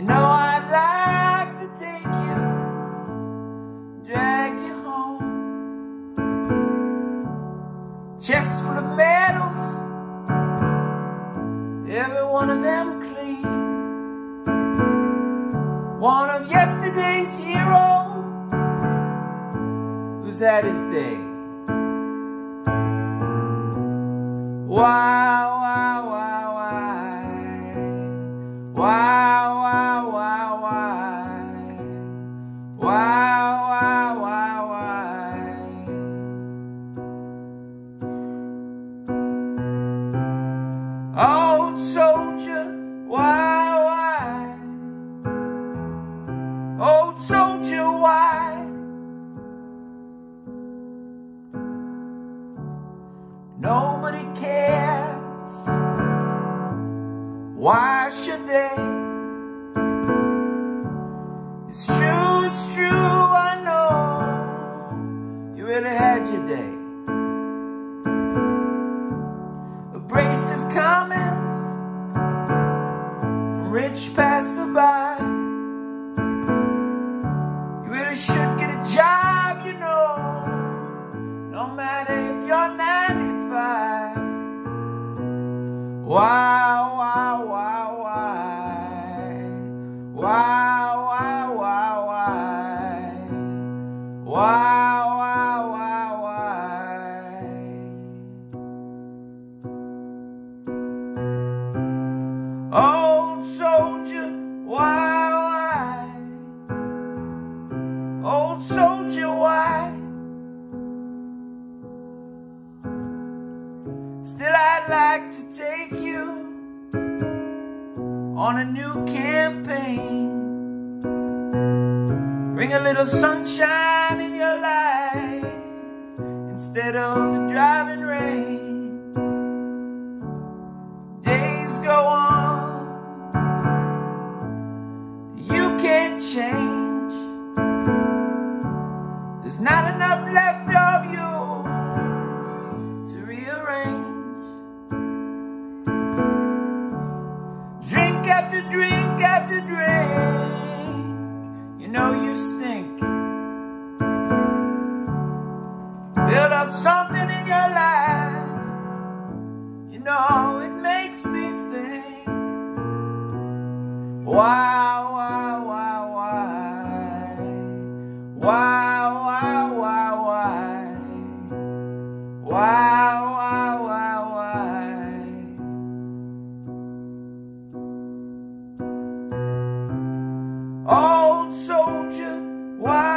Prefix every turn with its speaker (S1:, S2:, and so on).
S1: You know I'd like to take you, drag you home. Chest full of medals, every one of them clean. One of yesterday's heroes, who's had his day. Wow, wow, wow. Old soldier, why, why? Old soldier, why? Nobody cares. Why should they? It's true, No matter if you're 95. Why, why, why, why? Why, why, why, why? Why, why, why, why? Old soldier, why, why? Old soldier, why? Like to take you on a new campaign. Bring a little sunshine in your life instead of the driving rain. Days go on, Up something in your life, you know it makes me think. Why, why, why, why? Why, why, why, why? Why, why, why, why? Old soldier, why?